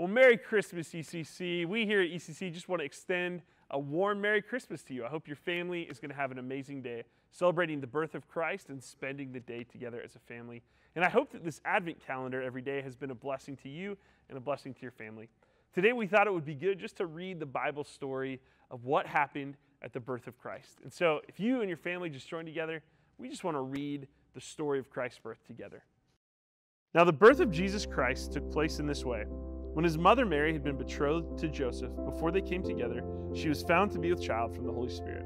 Well, Merry Christmas, ECC. We here at ECC just want to extend a warm Merry Christmas to you. I hope your family is going to have an amazing day celebrating the birth of Christ and spending the day together as a family. And I hope that this Advent calendar every day has been a blessing to you and a blessing to your family. Today, we thought it would be good just to read the Bible story of what happened at the birth of Christ. And so, if you and your family just join together, we just want to read the story of Christ's birth together. Now, the birth of Jesus Christ took place in this way. When his mother Mary had been betrothed to Joseph, before they came together, she was found to be with child from the Holy Spirit.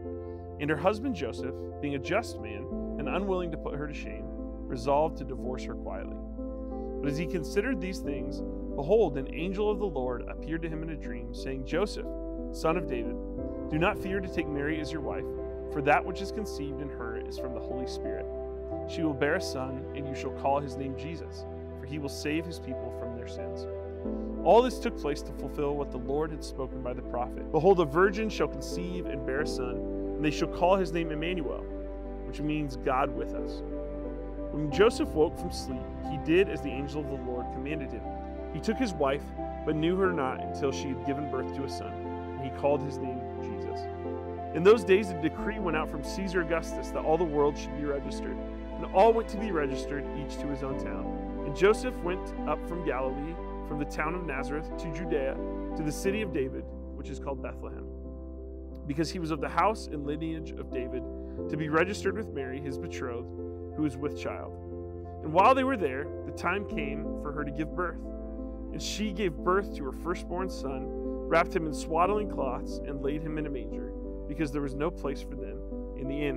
And her husband Joseph, being a just man and unwilling to put her to shame, resolved to divorce her quietly. But as he considered these things, behold, an angel of the Lord appeared to him in a dream, saying, Joseph, son of David, do not fear to take Mary as your wife, for that which is conceived in her is from the Holy Spirit. She will bear a son, and you shall call his name Jesus, for he will save his people from their sins. All this took place to fulfill what the Lord had spoken by the prophet. Behold, a virgin shall conceive and bear a son, and they shall call his name Emmanuel, which means God with us. When Joseph woke from sleep, he did as the angel of the Lord commanded him. He took his wife, but knew her not until she had given birth to a son, and he called his name Jesus. In those days, a decree went out from Caesar Augustus that all the world should be registered, and all went to be registered, each to his own town. And Joseph went up from Galilee, from the town of Nazareth to Judea, to the city of David, which is called Bethlehem, because he was of the house and lineage of David, to be registered with Mary, his betrothed, who was with child. And while they were there, the time came for her to give birth. And she gave birth to her firstborn son, wrapped him in swaddling cloths, and laid him in a manger, because there was no place for them in the inn.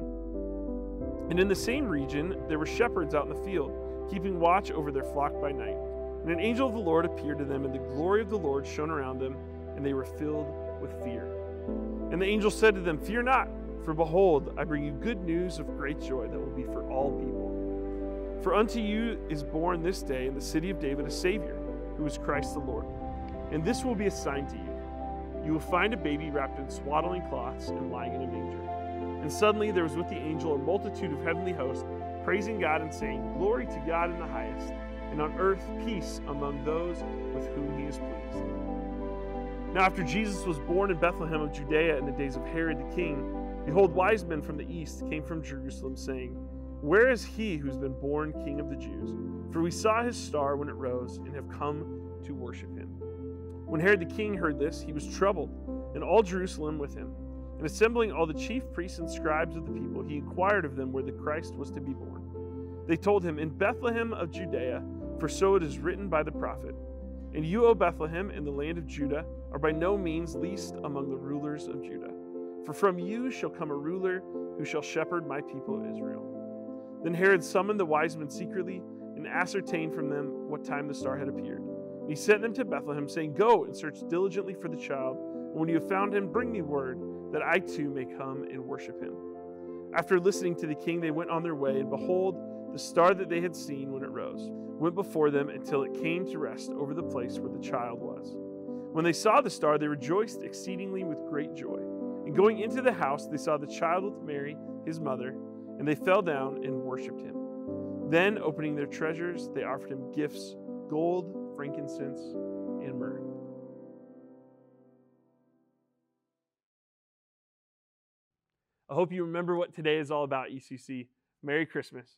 And in the same region, there were shepherds out in the field, keeping watch over their flock by night. And an angel of the Lord appeared to them, and the glory of the Lord shone around them, and they were filled with fear. And the angel said to them, Fear not, for behold, I bring you good news of great joy that will be for all people. For unto you is born this day in the city of David a Savior, who is Christ the Lord. And this will be a sign to you. You will find a baby wrapped in swaddling cloths and lying in a manger. And suddenly there was with the angel a multitude of heavenly hosts, praising God and saying, Glory to God in the highest, and on earth peace among those with whom he is pleased. Now, after Jesus was born in Bethlehem of Judea in the days of Herod the king, behold, wise men from the east came from Jerusalem, saying, Where is he who's been born king of the Jews? For we saw his star when it rose, and have come to worship him. When Herod the king heard this, he was troubled, and all Jerusalem with him. And assembling all the chief priests and scribes of the people, he inquired of them where the Christ was to be born. They told him, In Bethlehem of Judea, for so it is written by the prophet. And you, O Bethlehem, in the land of Judah, are by no means least among the rulers of Judah. For from you shall come a ruler who shall shepherd my people Israel. Then Herod summoned the wise men secretly and ascertained from them what time the star had appeared. He sent them to Bethlehem, saying, Go and search diligently for the child, and when you have found him, bring me word, that I too may come and worship him. After listening to the king, they went on their way, and behold, the star that they had seen when it rose went before them until it came to rest over the place where the child was. When they saw the star, they rejoiced exceedingly with great joy. And going into the house, they saw the child with Mary, his mother, and they fell down and worshipped him. Then, opening their treasures, they offered him gifts gold, frankincense, and myrrh. I hope you remember what today is all about, ECC. Merry Christmas.